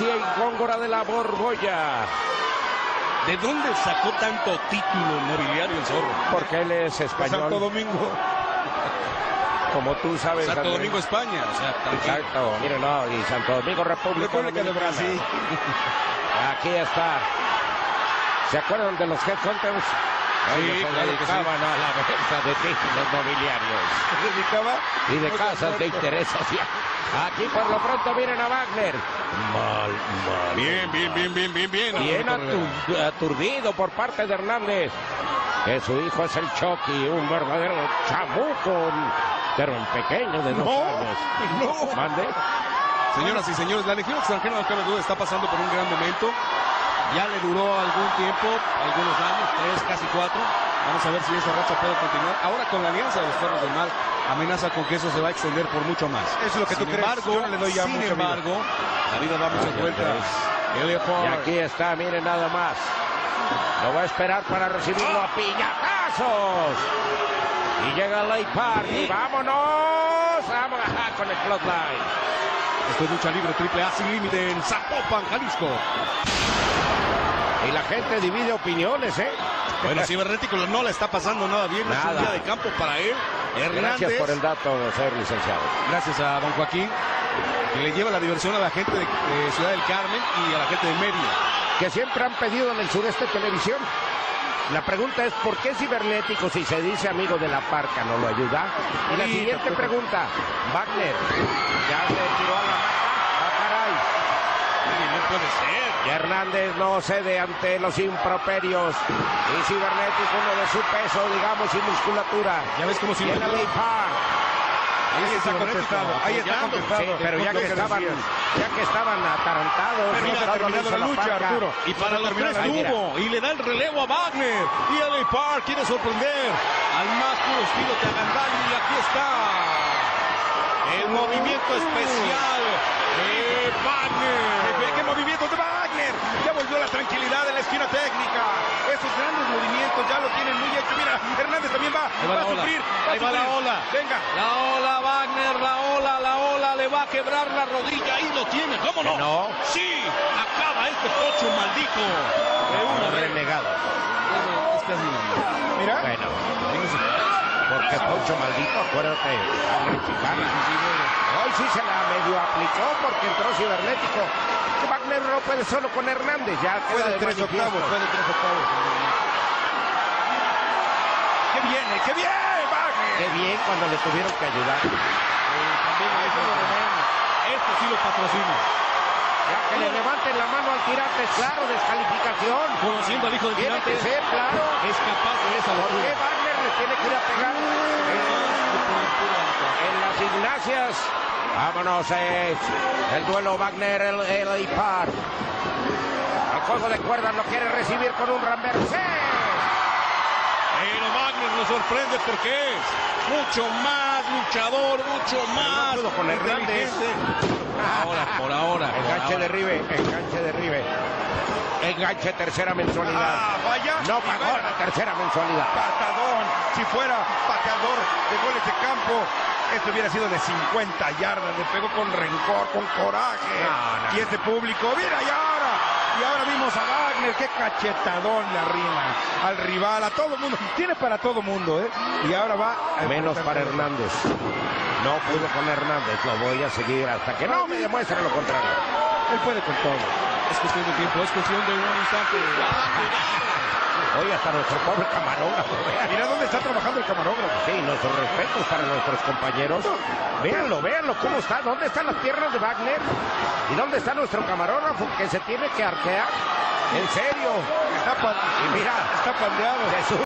dinastía y Góngora de la Borbolla. ¿De dónde sacó tanto título nobiliario el zorro? Porque él es español. Santo Domingo. Como tú sabes. Santo. Domingo, España. O sea. Exacto, mire, no, y Santo Domingo, República, República de. Brasil. Aquí está. ¿Se acuerdan de los Headhunters? Sí, claro que sí. dedicaban a la venta de títulos nobiliarios Se dedicaba y de casas de interés social. Aquí por lo pronto miren a Wagner. Mal, mal. Bien, bien, bien, bien, bien, bien. Bien aturdido por parte de Hernández. Que su hijo es el Chucky, un verdadero chamuco, pero en pequeño de dos No, años. no. Mande. Señoras y señores, la Legión extranjera no cabe duda está pasando por un gran momento. Ya le duró algún tiempo, algunos años, tres, casi cuatro. Vamos a ver si esa racha puede continuar. Ahora con la alianza de los Perros del Mal, amenaza con que eso se va a extender por mucho más. Eso es lo que sin tú crees. embargo, Yo no le doy ya sin mucha vida. embargo, la vida da muchas vueltas. Y aquí está, miren nada más. Lo va a esperar para recibirlo a piñatazos. Y llega Ley Park. Y vámonos. Vamos ajá, con el plotline. Esto es lucha libre triple A sin límite en Zapopan, Jalisco. Y la gente divide opiniones, ¿eh? Bueno, Cibernético no le está pasando nada bien. Es un Nada. día de campo para él. Hernández. Gracias por el dato, señor licenciado. Gracias a don Joaquín, que le lleva la diversión a la gente de, de Ciudad del Carmen y a la gente de Mérida. Que siempre han pedido en el sureste televisión. La pregunta es, ¿por qué cibernético si se dice amigo de la parca no lo ayuda? Y la siguiente pregunta, Wagner, ¿ya se tiró a la? ¡Ah, caray! No puede ser. Y Hernández no cede ante los improperios. Y Cibernético, uno de su peso, digamos, y musculatura. Ya ves cómo si Ley Park. Ahí está contestado. Ahí está contestado. Sí, pero ya que estaban, ya que estaban atarantados. Pero no terminado listo la lucha, parca. Arturo. Y para los tres mira. tuvo y le da el relevo a Wagner. Y LA Park quiere sorprender al más puro estilo de Agandali. Y aquí está el movimiento especial de Wagner. ¿Qué, qué movimiento de Wagner? Ya volvió la tranquilidad en la esquina técnica. Ya lo tienen muy hecho. Mira, Hernández también va, va a sufrir. va a Ahí va la ola. Venga. La ola, Wagner, la ola, la ola, le va a quebrar la rodilla. Ahí lo tiene, ¿cómo no? No. Sí, acaba este pocho maldito. De una Un vez. renegado. Es casi Mira. Bueno, porque Pocho maldito, acuérdate, la mexicana. Hoy sí se la medio aplicó porque entró cibernético. Wagner no puede solo con Hernández, ya Fue de tres octavos, fue de tres octavos. ¡Qué viene, qué bien, Wagner! Qué bien cuando le tuvieron que ayudar. También veneno. Esto sí lo patrocina. Ya que le levanten la mano al tirante, claro, descalificación. Conociendo al hijo del Tiene gigante, que ser, claro. es capaz de esa ¿Por qué. Wagner le tiene que ir a pegar? En las gimnasias. Vámonos, es el duelo Wagner, el, el Ipar. Al juego de cuerdas lo quiere recibir con un ramversé. Pero Wagner nos sorprende porque es mucho más luchador, mucho más pudo con Hernández. Ahora, por ahora. Enganche de Rive, enganche de Rive. Enganche tercera mensualidad. Ah, vaya. No pagó la tercera mensualidad. Patadón. Si fuera pateador de goles de campo, esto hubiera sido de 50 yardas. Le pegó con rencor, con coraje. No, no. Y este público, mira, y ahora. Y ahora vimos a Wagner, qué cachetadón le arrima al rival, a todo mundo. Tiene para todo mundo, ¿eh? Y ahora va. a Menos para Hernández. No pudo con Hernández. Lo voy a seguir hasta que no me demuestre lo contrario. Él puede con todo. Es cuestión de tiempo, es cuestión de un instante. Hoy hasta nuestro pobre camarógrafo. vea. Mira dónde está trabajando el camarógrafo. Sí, nuestros respetos para nuestros compañeros. Véanlo, véanlo, cómo está. ¿Dónde están las piernas de Wagner? ¿Y dónde está nuestro camarógrafo que se tiene que arquear? En serio. Está, Y mira, está pandeado. sube